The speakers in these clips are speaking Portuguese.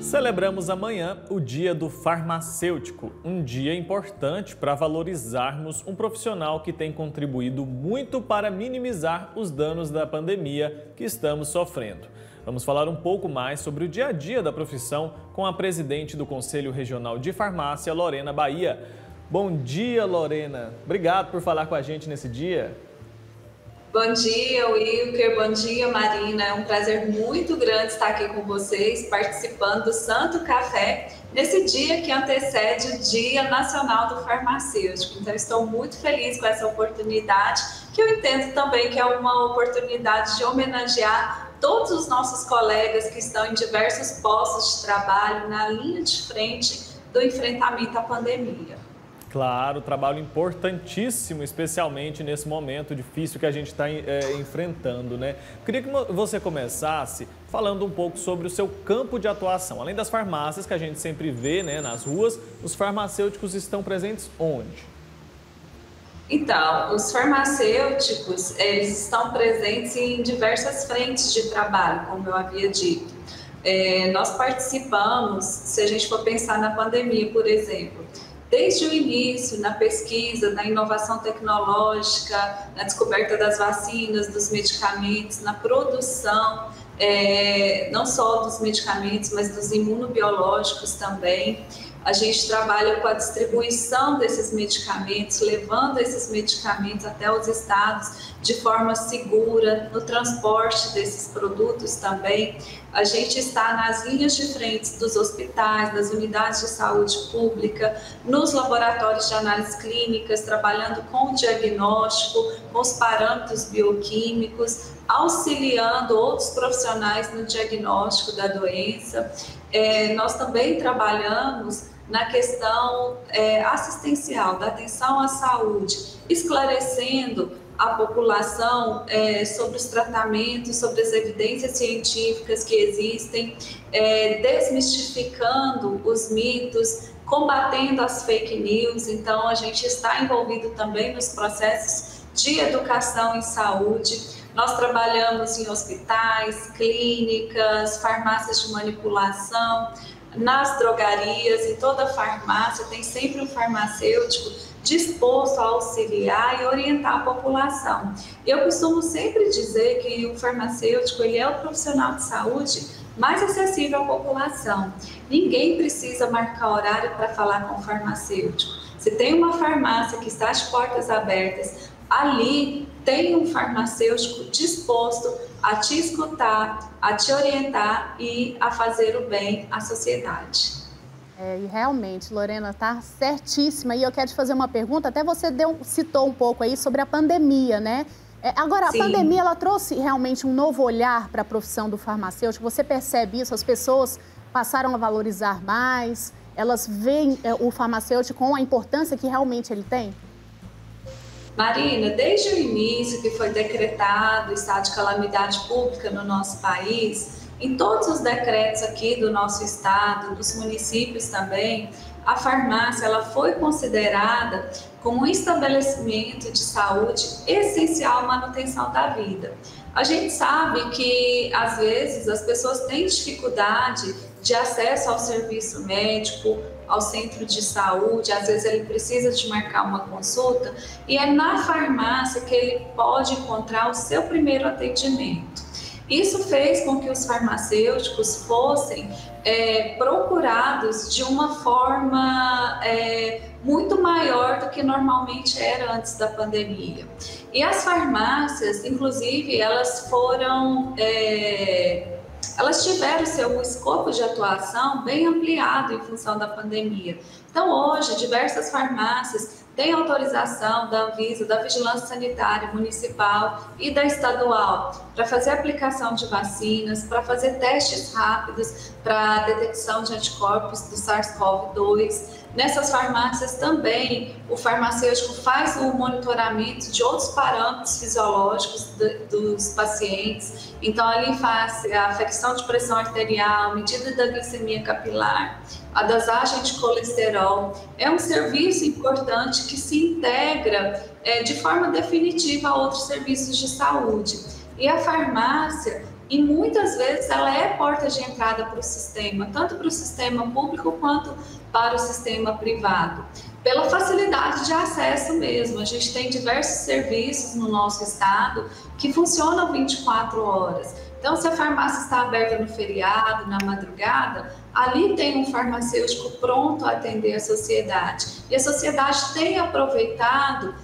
Celebramos amanhã o Dia do Farmacêutico, um dia importante para valorizarmos um profissional que tem contribuído muito para minimizar os danos da pandemia que estamos sofrendo. Vamos falar um pouco mais sobre o dia a dia da profissão com a presidente do Conselho Regional de Farmácia, Lorena Bahia. Bom dia, Lorena. Obrigado por falar com a gente nesse dia. Bom dia, Wilker. Bom dia, Marina. É um prazer muito grande estar aqui com vocês, participando do Santo Café, nesse dia que antecede o Dia Nacional do Farmacêutico. Então, estou muito feliz com essa oportunidade, que eu entendo também que é uma oportunidade de homenagear todos os nossos colegas que estão em diversos postos de trabalho, na linha de frente do enfrentamento à pandemia. Claro, trabalho importantíssimo, especialmente nesse momento difícil que a gente está é, enfrentando, né? Queria que você começasse falando um pouco sobre o seu campo de atuação. Além das farmácias que a gente sempre vê né, nas ruas, os farmacêuticos estão presentes onde? Então, os farmacêuticos, eles estão presentes em diversas frentes de trabalho, como eu havia dito. É, nós participamos, se a gente for pensar na pandemia, por exemplo, desde o início, na pesquisa, na inovação tecnológica, na descoberta das vacinas, dos medicamentos, na produção, é, não só dos medicamentos, mas dos imunobiológicos também. A gente trabalha com a distribuição desses medicamentos, levando esses medicamentos até os estados de forma segura, no transporte desses produtos também. A gente está nas linhas de frente dos hospitais, das unidades de saúde pública, nos laboratórios de análise clínicas, trabalhando com o diagnóstico, com os parâmetros bioquímicos, auxiliando outros profissionais no diagnóstico da doença. É, nós também trabalhamos na questão é, assistencial, da atenção à saúde, esclarecendo a população é, sobre os tratamentos, sobre as evidências científicas que existem, é, desmistificando os mitos, combatendo as fake news. Então, a gente está envolvido também nos processos de educação em saúde. Nós trabalhamos em hospitais, clínicas, farmácias de manipulação, nas drogarias, em toda farmácia, tem sempre um farmacêutico disposto a auxiliar e orientar a população. Eu costumo sempre dizer que o farmacêutico ele é o profissional de saúde mais acessível à população. Ninguém precisa marcar horário para falar com o farmacêutico. Se tem uma farmácia que está de portas abertas, ali tem um farmacêutico disposto a te escutar, a te orientar e a fazer o bem à sociedade. É, e realmente, Lorena, está certíssima. E eu quero te fazer uma pergunta, até você deu, citou um pouco aí sobre a pandemia, né? É, agora, Sim. a pandemia, ela trouxe realmente um novo olhar para a profissão do farmacêutico? Você percebe isso? As pessoas passaram a valorizar mais? Elas veem é, o farmacêutico com a importância que realmente ele tem? Marina, desde o início que foi decretado o estado de calamidade pública no nosso país, em todos os decretos aqui do nosso estado, dos municípios também, a farmácia ela foi considerada como um estabelecimento de saúde essencial à manutenção da vida. A gente sabe que às vezes as pessoas têm dificuldade de acesso ao serviço médico, ao centro de saúde, às vezes ele precisa de marcar uma consulta, e é na farmácia que ele pode encontrar o seu primeiro atendimento. Isso fez com que os farmacêuticos fossem é, procurados de uma forma é, muito maior do que normalmente era antes da pandemia. E as farmácias, inclusive, elas foram é, elas tiveram seu escopo de atuação bem ampliado em função da pandemia. Então, hoje, diversas farmácias têm autorização da Anvisa, da Vigilância Sanitária Municipal e da estadual para fazer aplicação de vacinas, para fazer testes rápidos para detecção de anticorpos do SARS-CoV-2. Nessas farmácias também, o farmacêutico faz o monitoramento de outros parâmetros fisiológicos dos pacientes. Então, ali faz a afecção de pressão arterial, medida da glicemia capilar, a dosagem de colesterol. É um serviço importante que se integra é, de forma definitiva a outros serviços de saúde. E a farmácia, e muitas vezes ela é porta de entrada para o sistema, tanto para o sistema público quanto para o sistema privado. Pela facilidade de acesso mesmo, a gente tem diversos serviços no nosso estado que funcionam 24 horas. Então, se a farmácia está aberta no feriado, na madrugada, ali tem um farmacêutico pronto a atender a sociedade. E a sociedade tem aproveitado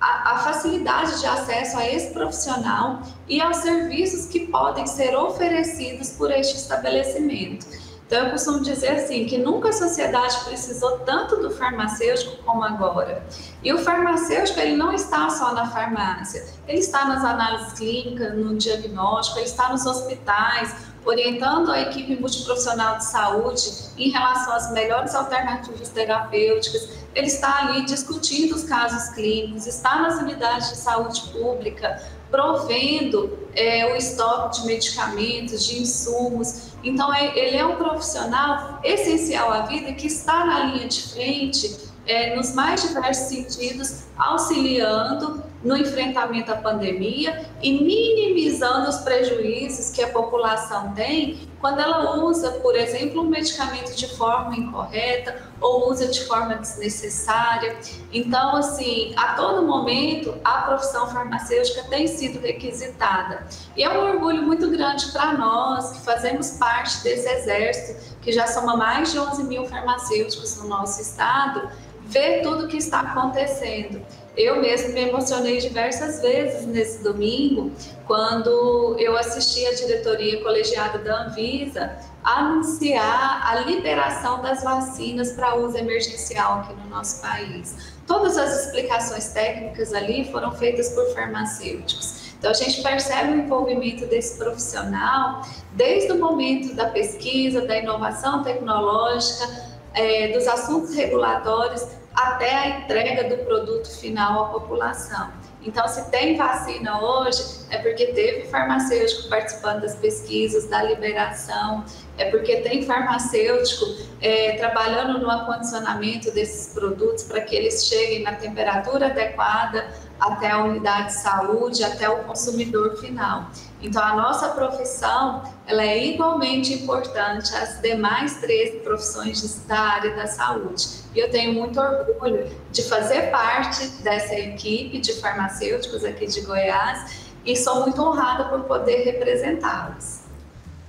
a, a, facilidade de acesso a esse profissional e aos serviços que podem ser oferecidos por este estabelecimento. Então, eu costumo dizer assim, que nunca a sociedade precisou tanto do farmacêutico como agora. E o farmacêutico, ele não está só na farmácia, ele está nas análises clínicas, no diagnóstico, ele está nos hospitais, orientando a equipe multiprofissional de saúde em relação às melhores alternativas terapêuticas. Ele está ali discutindo os casos clínicos, está nas unidades de saúde pública, provendo é, o estoque de medicamentos, de insumos. Então, é, ele é um profissional essencial à vida que está na linha de frente é, nos mais diversos sentidos, auxiliando no enfrentamento à pandemia e minimizando os prejuízos que a população tem quando ela usa, por exemplo, um medicamento de forma incorreta ou usa de forma desnecessária. Então, assim, a todo momento a profissão farmacêutica tem sido requisitada. E é um orgulho muito grande para nós que fazemos parte desse exército, que já soma mais de 11 mil farmacêuticos no nosso estado, ver tudo o que está acontecendo. Eu mesmo me emocionei diversas vezes nesse domingo, quando eu assisti a diretoria colegiada da Anvisa anunciar a liberação das vacinas para uso emergencial aqui no nosso país. Todas as explicações técnicas ali foram feitas por farmacêuticos. Então, a gente percebe o envolvimento desse profissional desde o momento da pesquisa, da inovação tecnológica, é, dos assuntos regulatórios até a entrega do produto final à população. Então, se tem vacina hoje, é porque teve farmacêutico participando das pesquisas, da liberação, é porque tem farmacêutico é, trabalhando no acondicionamento desses produtos para que eles cheguem na temperatura adequada até a unidade de saúde, até o consumidor final. Então, a nossa profissão ela é igualmente importante às demais 13 profissões da área da saúde. E eu tenho muito orgulho de fazer parte dessa equipe de farmacêuticos aqui de Goiás e sou muito honrada por poder representá-los.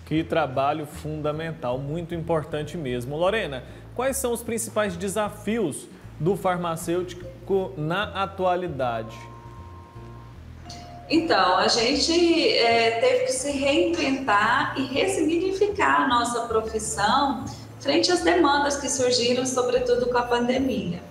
Que trabalho fundamental, muito importante mesmo. Lorena, quais são os principais desafios do farmacêutico na atualidade? Então, a gente é, teve que se reinventar e ressignificar a nossa profissão frente às demandas que surgiram, sobretudo com a pandemia.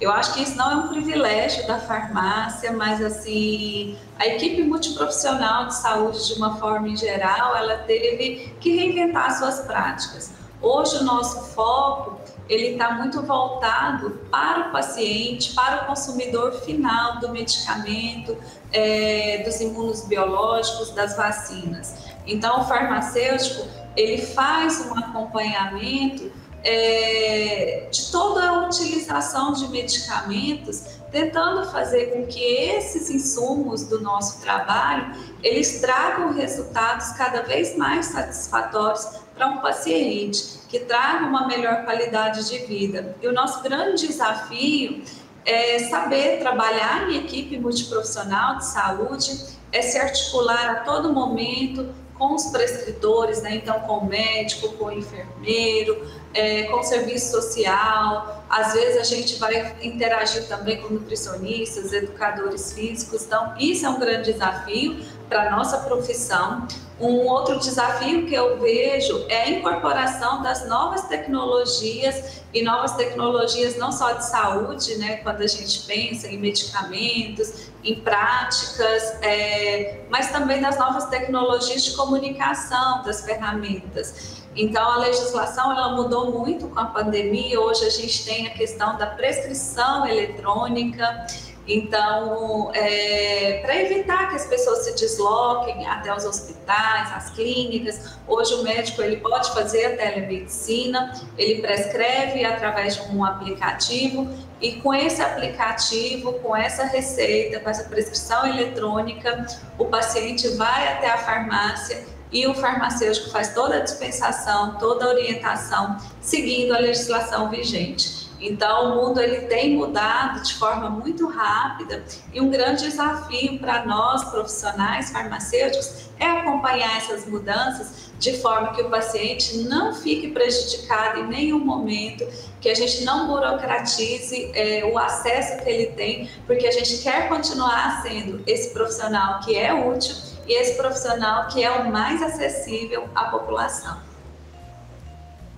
Eu acho que isso não é um privilégio da farmácia, mas assim, a equipe multiprofissional de saúde, de uma forma em geral, ela teve que reinventar suas práticas. Hoje o nosso foco ele está muito voltado para o paciente, para o consumidor final do medicamento, é, dos imunos biológicos, das vacinas. Então, o farmacêutico ele faz um acompanhamento é, de toda a utilização de medicamentos, tentando fazer com que esses insumos do nosso trabalho eles tragam resultados cada vez mais satisfatórios para um paciente, que traga uma melhor qualidade de vida. E o nosso grande desafio é saber trabalhar em equipe multiprofissional de saúde, é se articular a todo momento com os prescritores, né? então com o médico, com o enfermeiro, é, com o serviço social. Às vezes a gente vai interagir também com nutricionistas, educadores físicos. Então, isso é um grande desafio para nossa profissão. Um outro desafio que eu vejo é a incorporação das novas tecnologias e novas tecnologias não só de saúde, né, quando a gente pensa em medicamentos, em práticas, é, mas também das novas tecnologias de comunicação, das ferramentas. Então, a legislação ela mudou muito com a pandemia. Hoje a gente tem a questão da prescrição eletrônica. Então, é, para evitar que as pessoas se desloquem até os hospitais, as clínicas, hoje o médico ele pode fazer a telemedicina, ele prescreve através de um aplicativo e com esse aplicativo, com essa receita, com essa prescrição eletrônica, o paciente vai até a farmácia e o farmacêutico faz toda a dispensação, toda a orientação, seguindo a legislação vigente. Então, o mundo ele tem mudado de forma muito rápida e um grande desafio para nós profissionais farmacêuticos é acompanhar essas mudanças de forma que o paciente não fique prejudicado em nenhum momento, que a gente não burocratize é, o acesso que ele tem, porque a gente quer continuar sendo esse profissional que é útil e esse profissional que é o mais acessível à população.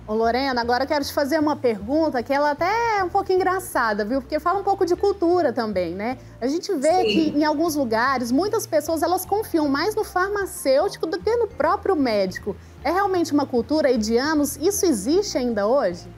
Ô Lorena, agora eu quero te fazer uma pergunta que ela até é um pouco engraçada, viu? Porque fala um pouco de cultura também, né? A gente vê Sim. que em alguns lugares muitas pessoas elas confiam mais no farmacêutico do que no próprio médico. É realmente uma cultura aí de anos? Isso existe ainda hoje?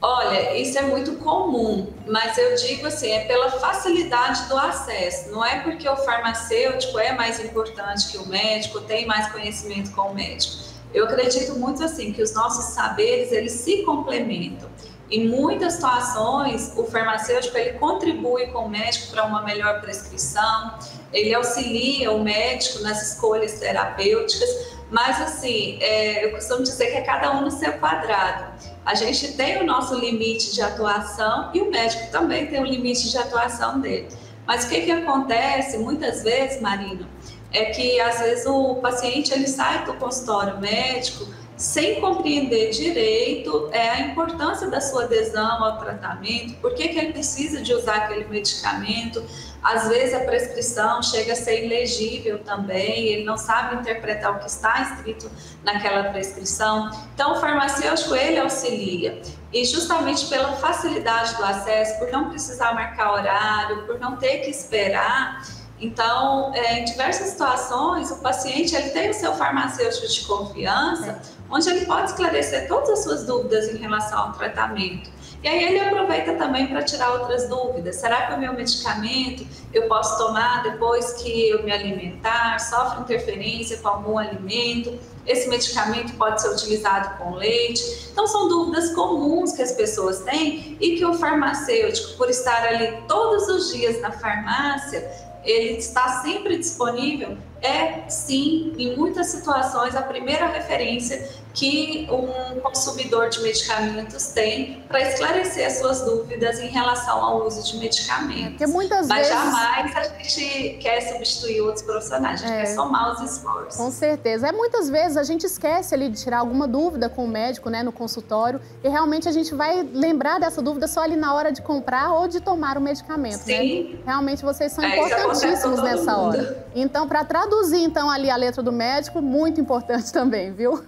Olha, isso é muito comum, mas eu digo assim, é pela facilidade do acesso. Não é porque o farmacêutico é mais importante que o médico, tem mais conhecimento com o médico. Eu acredito muito assim que os nossos saberes eles se complementam. Em muitas situações, o farmacêutico ele contribui com o médico para uma melhor prescrição, ele auxilia o médico nas escolhas terapêuticas, mas assim, é, eu costumo dizer que é cada um no seu quadrado. A gente tem o nosso limite de atuação e o médico também tem o limite de atuação dele. Mas o que, que acontece muitas vezes, Marino, é que às vezes o paciente ele sai do consultório médico sem compreender direito é, a importância da sua adesão ao tratamento, por que, que ele precisa de usar aquele medicamento. Às vezes a prescrição chega a ser ilegível também, ele não sabe interpretar o que está escrito naquela prescrição. Então, o farmacêutico ele auxilia. E justamente pela facilidade do acesso, por não precisar marcar horário, por não ter que esperar, então, é, em diversas situações, o paciente ele tem o seu farmacêutico de confiança, onde ele pode esclarecer todas as suas dúvidas em relação ao tratamento. E aí ele aproveita também para tirar outras dúvidas. Será que o meu medicamento eu posso tomar depois que eu me alimentar? Sofre interferência com algum alimento? Esse medicamento pode ser utilizado com leite? Então, são dúvidas comuns que as pessoas têm e que o farmacêutico, por estar ali todos os dias na farmácia, ele está sempre disponível, é sim, em muitas situações, a primeira referência que um consumidor de medicamentos tem para esclarecer as suas dúvidas em relação ao uso de medicamentos. Porque muitas Mas vezes... jamais a gente quer substituir outros profissionais, a gente é. quer somar os esforços. Com certeza. É muitas vezes a gente esquece ali de tirar alguma dúvida com o médico, né, no consultório, e realmente a gente vai lembrar dessa dúvida só ali na hora de comprar ou de tomar o medicamento, né? Sim. né? Realmente vocês são é, importantíssimos nessa mundo. hora. Então, para traduzir então ali a letra do médico, muito importante também, viu?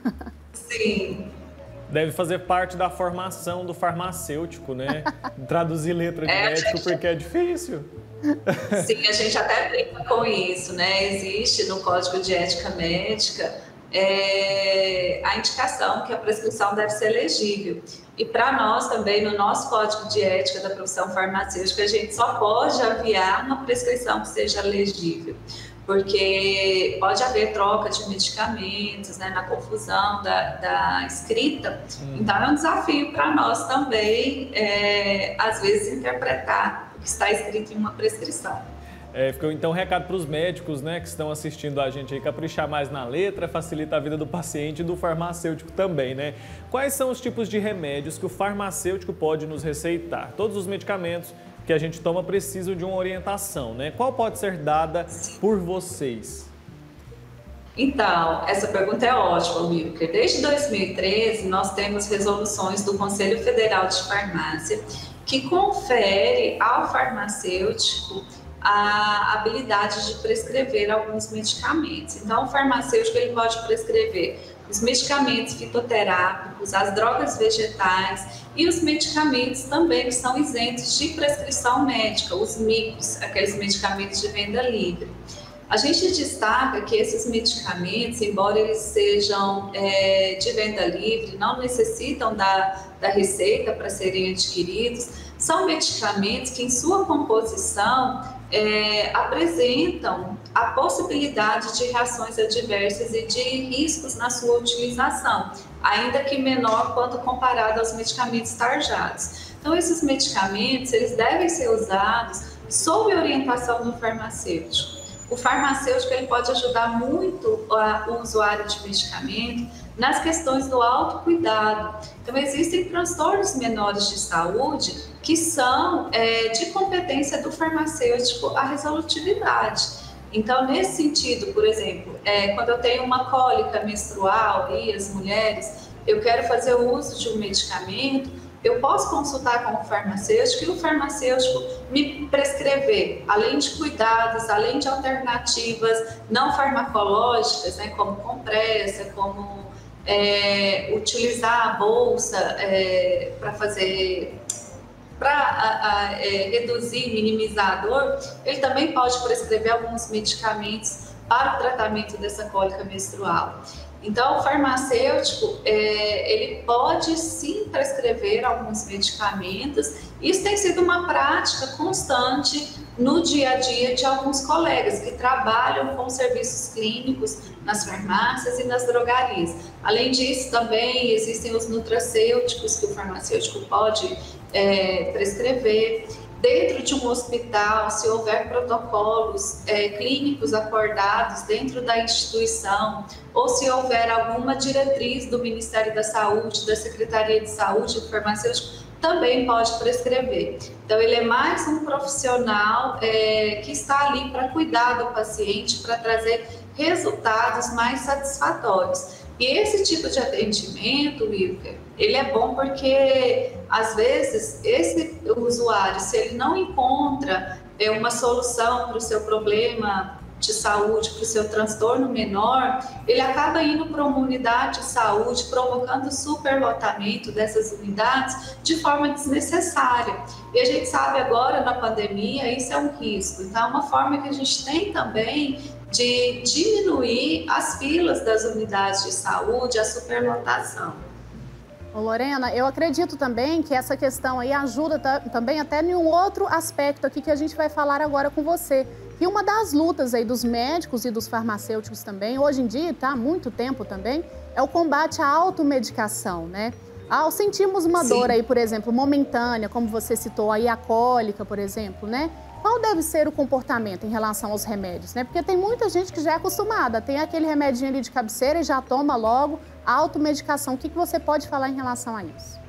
Sim. Deve fazer parte da formação do farmacêutico, né? Traduzir letra de é, médico, gente... porque é difícil. Sim, a gente até brinca com isso, né? Existe no Código de Ética Médica é, a indicação que a prescrição deve ser legível. E para nós também, no nosso Código de Ética da profissão farmacêutica, a gente só pode aviar uma prescrição que seja legível porque pode haver troca de medicamentos, né, na confusão da, da escrita. Hum. Então, é um desafio para nós também, é, às vezes, interpretar o que está escrito em uma prescrição. É, ficou então um recado para os médicos né, que estão assistindo a gente aí, caprichar mais na letra, facilita a vida do paciente e do farmacêutico também, né? Quais são os tipos de remédios que o farmacêutico pode nos receitar? Todos os medicamentos que a gente toma precisam de uma orientação, né? Qual pode ser dada por vocês? Então, essa pergunta é ótima, porque desde 2013 nós temos resoluções do Conselho Federal de Farmácia que confere ao farmacêutico a habilidade de prescrever alguns medicamentos. Então, o farmacêutico ele pode prescrever os medicamentos fitoterápicos, as drogas vegetais e os medicamentos também que são isentos de prescrição médica, os MIPs, aqueles medicamentos de venda livre. A gente destaca que esses medicamentos, embora eles sejam é, de venda livre, não necessitam da, da receita para serem adquiridos, são medicamentos que, em sua composição, é, apresentam a possibilidade de reações adversas e de riscos na sua utilização, ainda que menor quando comparado aos medicamentos tarjados. Então, esses medicamentos, eles devem ser usados sob orientação do farmacêutico. O farmacêutico ele pode ajudar muito o usuário de medicamento nas questões do autocuidado. Então, existem transtornos menores de saúde que são é, de competência do farmacêutico a resolutividade. Então, nesse sentido, por exemplo, é, quando eu tenho uma cólica menstrual e as mulheres, eu quero fazer o uso de um medicamento, eu posso consultar com o farmacêutico e o farmacêutico me prescrever, além de cuidados, além de alternativas não farmacológicas, né, como compressa, como é, utilizar a bolsa é, para fazer para é, reduzir, minimizar a dor, ele também pode prescrever alguns medicamentos para o tratamento dessa cólica menstrual. Então, o farmacêutico, é, ele pode sim prescrever alguns medicamentos. Isso tem sido uma prática constante no dia a dia de alguns colegas que trabalham com serviços clínicos nas farmácias e nas drogarias. Além disso, também existem os nutracêuticos que o farmacêutico pode é, prescrever. Dentro de um hospital, se houver protocolos é, clínicos acordados dentro da instituição, ou se houver alguma diretriz do Ministério da Saúde, da Secretaria de Saúde, do farmacêutico, também pode prescrever. Então, ele é mais um profissional é, que está ali para cuidar do paciente, para trazer resultados mais satisfatórios. E esse tipo de atendimento, Wilker, ele é bom porque, às vezes, esse usuário, se ele não encontra é, uma solução para o seu problema de saúde, para o seu transtorno menor, ele acaba indo para uma unidade de saúde, provocando superlotamento dessas unidades de forma desnecessária. E a gente sabe agora, na pandemia, isso é um risco. Então, é uma forma que a gente tem também de diminuir as filas das unidades de saúde, a superlotação. Lorena, eu acredito também que essa questão aí ajuda também até em um outro aspecto aqui que a gente vai falar agora com você. E uma das lutas aí dos médicos e dos farmacêuticos também, hoje em dia, tá há muito tempo também, é o combate à automedicação, né? Ao sentirmos uma Sim. dor aí, por exemplo, momentânea, como você citou aí, a cólica, por exemplo, né? Qual deve ser o comportamento em relação aos remédios, né? Porque tem muita gente que já é acostumada, tem aquele remedinho ali de cabeceira e já toma logo a automedicação. O que, que você pode falar em relação a isso?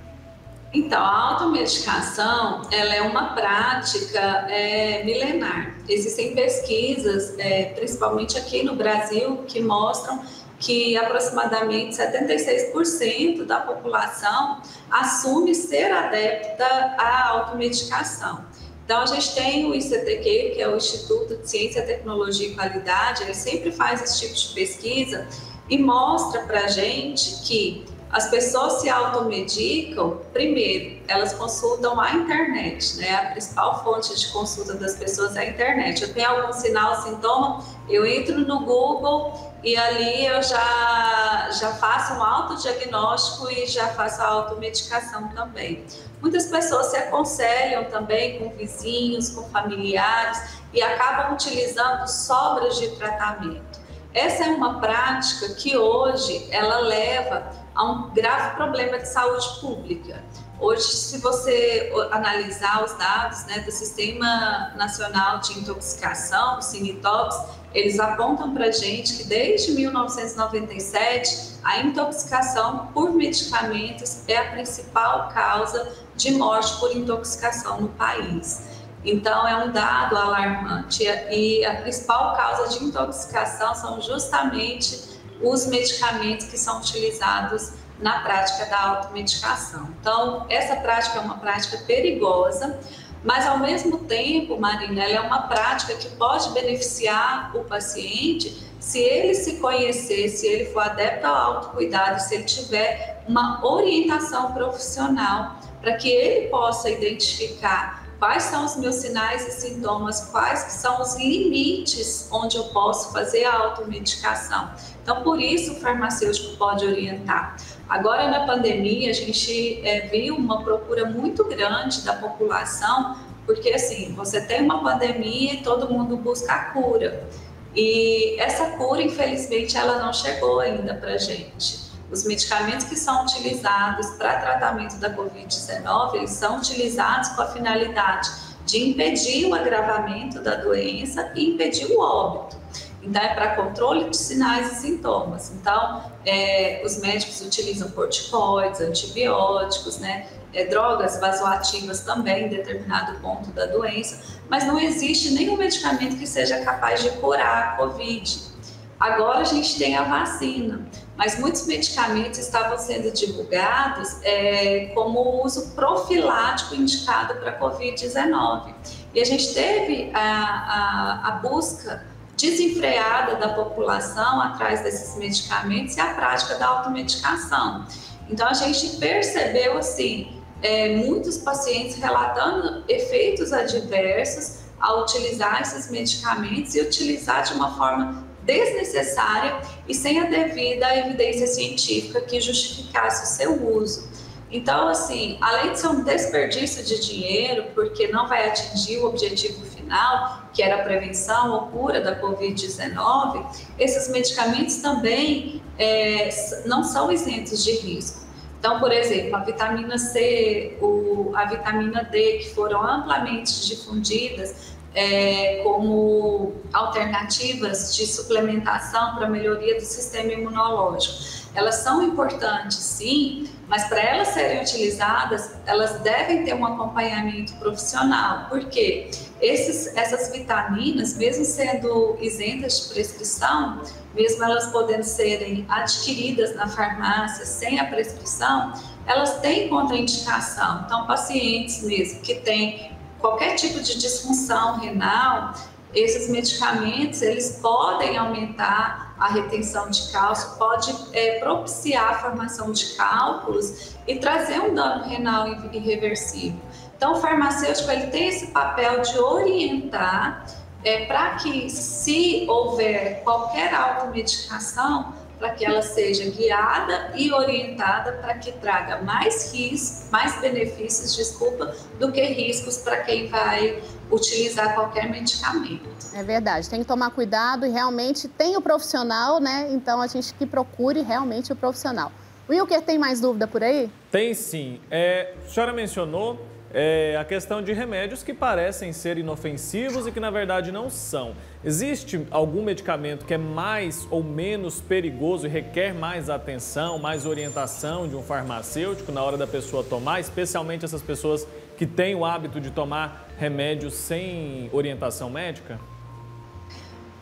Então, a automedicação, ela é uma prática é, milenar. Existem pesquisas, é, principalmente aqui no Brasil, que mostram que aproximadamente 76% da população assume ser adepta à automedicação. Então, a gente tem o ICTQ, que é o Instituto de Ciência, Tecnologia e Qualidade, ele sempre faz esse tipo de pesquisa e mostra para a gente que as pessoas se automedicam, primeiro, elas consultam a internet, né? A principal fonte de consulta das pessoas é a internet. Eu tenho algum sinal, sintoma, eu entro no Google e ali eu já, já faço um autodiagnóstico e já faço a automedicação também. Muitas pessoas se aconselham também com vizinhos, com familiares e acabam utilizando sobras de tratamento. Essa é uma prática que hoje ela leva a um grave problema de saúde pública. Hoje, se você analisar os dados né, do Sistema Nacional de Intoxicação, o Cinetox, eles apontam para a gente que desde 1997 a intoxicação por medicamentos é a principal causa de morte por intoxicação no país. Então, é um dado alarmante e a principal causa de intoxicação são justamente os medicamentos que são utilizados na prática da automedicação. Então, essa prática é uma prática perigosa, mas ao mesmo tempo, Marina, ela é uma prática que pode beneficiar o paciente se ele se conhecer, se ele for adepto ao autocuidado, se ele tiver uma orientação profissional para que ele possa identificar quais são os meus sinais e sintomas, quais são os limites onde eu posso fazer a automedicação. Então, por isso o farmacêutico pode orientar. Agora, na pandemia, a gente é, viu uma procura muito grande da população, porque assim, você tem uma pandemia e todo mundo busca a cura. E essa cura, infelizmente, ela não chegou ainda para gente. Os medicamentos que são utilizados para tratamento da Covid-19, eles são utilizados com a finalidade de impedir o agravamento da doença e impedir o óbito. Então, é para controle de sinais e sintomas. Então, é, os médicos utilizam corticoides, antibióticos, né? É, drogas vasoativas também em determinado ponto da doença, mas não existe nenhum medicamento que seja capaz de curar a Covid. Agora a gente tem a vacina mas muitos medicamentos estavam sendo divulgados é, como uso profilático indicado para Covid-19. E a gente teve a, a, a busca desenfreada da população atrás desses medicamentos e a prática da automedicação. Então a gente percebeu assim é, muitos pacientes relatando efeitos adversos ao utilizar esses medicamentos e utilizar de uma forma desnecessária e sem a devida evidência científica que justificasse o seu uso. Então, assim, além de ser um desperdício de dinheiro, porque não vai atingir o objetivo final, que era a prevenção ou cura da Covid-19, esses medicamentos também é, não são isentos de risco. Então, por exemplo, a vitamina C, o, a vitamina D, que foram amplamente difundidas, é, como alternativas de suplementação para melhoria do sistema imunológico. Elas são importantes, sim, mas para elas serem utilizadas, elas devem ter um acompanhamento profissional, porque esses, essas vitaminas, mesmo sendo isentas de prescrição, mesmo elas podendo serem adquiridas na farmácia sem a prescrição, elas têm contraindicação. Então, pacientes mesmo que têm qualquer tipo de disfunção renal, esses medicamentos eles podem aumentar a retenção de cálcio, pode é, propiciar a formação de cálculos e trazer um dano renal irreversível. Então, o farmacêutico ele tem esse papel de orientar é, para que, se houver qualquer automedicação, para que ela seja guiada e orientada para que traga mais riscos, mais benefícios, desculpa, do que riscos para quem vai utilizar qualquer medicamento. É verdade, tem que tomar cuidado e realmente tem o profissional, né? Então a gente que procure realmente o profissional. Wilker, tem mais dúvida por aí? Tem sim. É, a senhora mencionou é, a questão de remédios que parecem ser inofensivos e que na verdade não são. Existe algum medicamento que é mais ou menos perigoso e requer mais atenção, mais orientação de um farmacêutico na hora da pessoa tomar, especialmente essas pessoas que têm o hábito de tomar remédios sem orientação médica?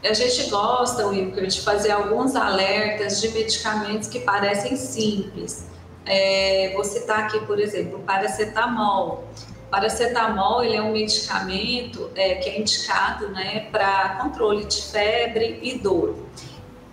A gente gosta, Wilker, de fazer alguns alertas de medicamentos que parecem simples é, vou citar aqui, por exemplo, paracetamol. Paracetamol ele é um medicamento é, que é indicado né, para controle de febre e dor.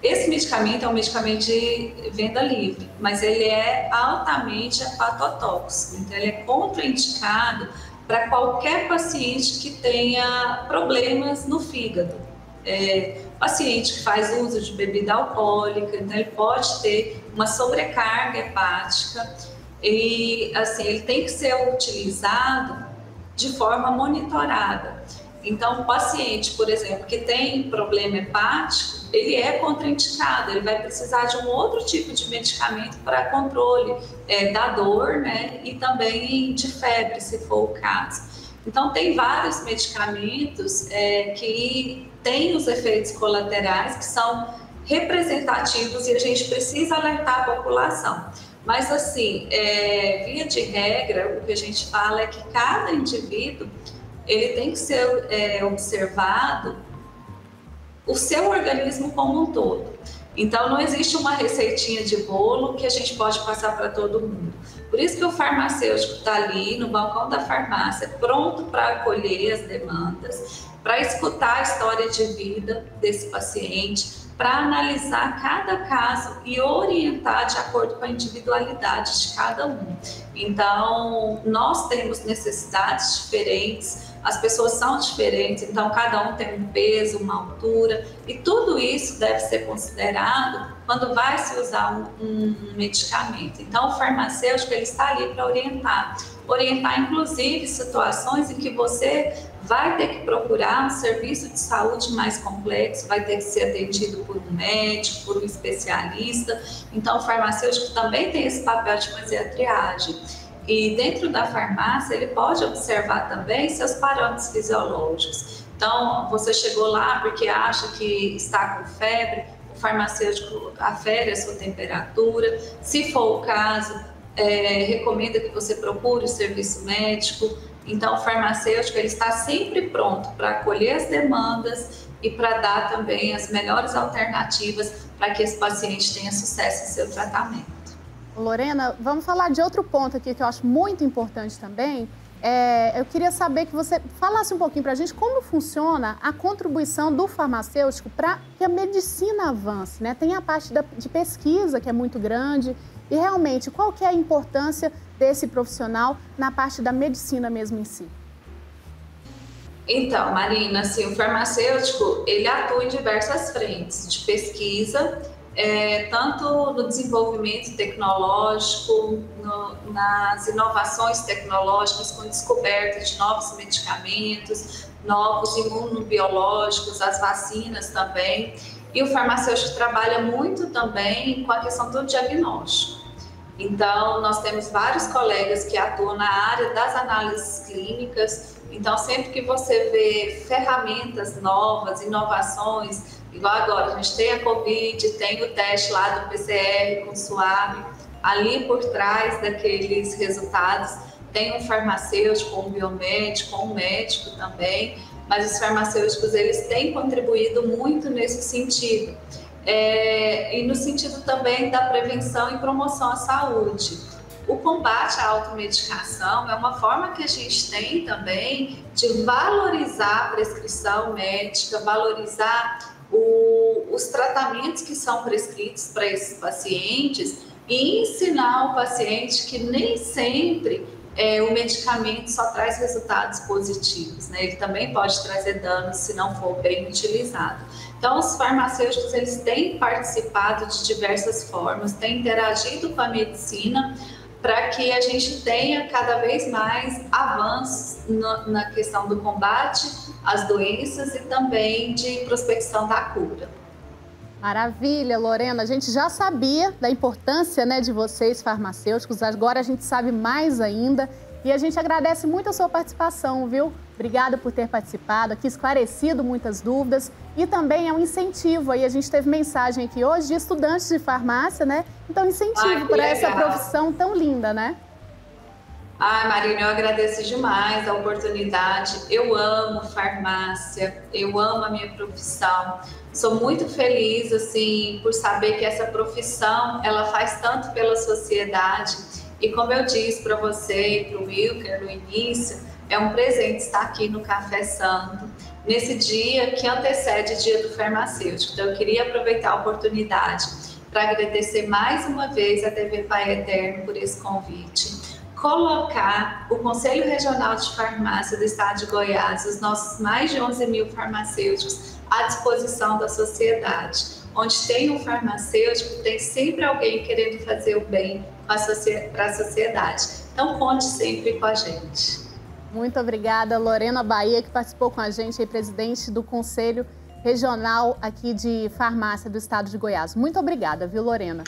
Esse medicamento é um medicamento de venda livre, mas ele é altamente hepatotóxico, então ele é contraindicado para qualquer paciente que tenha problemas no fígado. É, paciente que faz uso de bebida alcoólica, então ele pode ter uma sobrecarga hepática e assim ele tem que ser utilizado de forma monitorada. Então, o paciente, por exemplo, que tem problema hepático, ele é contraindicado, ele vai precisar de um outro tipo de medicamento para controle é, da dor, né, e também de febre, se for o caso. Então, tem vários medicamentos é, que têm os efeitos colaterais que são representativos e a gente precisa alertar a população. Mas, assim, é, via de regra, o que a gente fala é que cada indivíduo ele tem que ser é, observado o seu organismo como um todo. Então, não existe uma receitinha de bolo que a gente pode passar para todo mundo. Por isso que o farmacêutico está ali no balcão da farmácia, pronto para acolher as demandas, para escutar a história de vida desse paciente, para analisar cada caso e orientar de acordo com a individualidade de cada um. Então, nós temos necessidades diferentes, as pessoas são diferentes, então cada um tem um peso, uma altura, e tudo isso deve ser considerado quando vai se usar um, um medicamento. Então, o farmacêutico ele está ali para orientar, orientar inclusive situações em que você vai ter que procurar um serviço de saúde mais complexo, vai ter que ser atendido por um médico, por um especialista. Então, o farmacêutico também tem esse papel de fazer a triagem. E dentro da farmácia, ele pode observar também seus parâmetros fisiológicos. Então, você chegou lá porque acha que está com febre, o farmacêutico afere a sua temperatura. Se for o caso, é, recomenda que você procure o serviço médico. Então, o farmacêutico ele está sempre pronto para acolher as demandas e para dar também as melhores alternativas para que esse paciente tenha sucesso em seu tratamento. Lorena, vamos falar de outro ponto aqui que eu acho muito importante também. É, eu queria saber que você falasse um pouquinho para a gente como funciona a contribuição do farmacêutico para que a medicina avance. Né? Tem a parte da, de pesquisa, que é muito grande, e realmente qual que é a importância desse profissional na parte da medicina mesmo em si? Então, Marina, assim, o farmacêutico ele atua em diversas frentes de pesquisa é, tanto no desenvolvimento tecnológico, no, nas inovações tecnológicas, com descoberta de novos medicamentos, novos imunobiológicos, as vacinas também. E o farmacêutico trabalha muito também com a questão do diagnóstico. Então, nós temos vários colegas que atuam na área das análises clínicas. Então, sempre que você vê ferramentas novas, inovações, Igual agora, a gente tem a Covid, tem o teste lá do PCR com suave, ali por trás daqueles resultados tem um farmacêutico, um biomédico, um médico também, mas os farmacêuticos eles têm contribuído muito nesse sentido. É, e no sentido também da prevenção e promoção à saúde. O combate à automedicação é uma forma que a gente tem também de valorizar a prescrição médica, valorizar o, os tratamentos que são prescritos para esses pacientes e ensinar o paciente que nem sempre é, o medicamento só traz resultados positivos, né? Ele também pode trazer danos se não for bem utilizado. Então, os farmacêuticos eles têm participado de diversas formas, têm interagido com a medicina para que a gente tenha cada vez mais avanços no, na questão do combate às doenças e também de prospecção da cura. Maravilha, Lorena. A gente já sabia da importância né, de vocês, farmacêuticos, agora a gente sabe mais ainda. E a gente agradece muito a sua participação, viu? Obrigada por ter participado aqui, esclarecido muitas dúvidas e também é um incentivo. Aí a gente teve mensagem aqui hoje de estudantes de farmácia, né? Então, incentivo para essa profissão tão linda, né? Ai, Marina, eu agradeço demais a oportunidade. Eu amo farmácia, eu amo a minha profissão. Sou muito feliz, assim, por saber que essa profissão, ela faz tanto pela sociedade e como eu disse para você e para o Wilker no início, é um presente estar aqui no Café Santo, nesse dia que antecede o dia do farmacêutico. Então, eu queria aproveitar a oportunidade para agradecer mais uma vez a TV Pai Eterno por esse convite. Colocar o Conselho Regional de Farmácia do Estado de Goiás, os nossos mais de 11 mil farmacêuticos, à disposição da sociedade onde tem um farmacêutico, tem sempre alguém querendo fazer o bem para a sociedade. Então, conte sempre com a gente. Muito obrigada, Lorena Bahia, que participou com a gente, aí, presidente do Conselho Regional aqui de Farmácia do Estado de Goiás. Muito obrigada, viu, Lorena?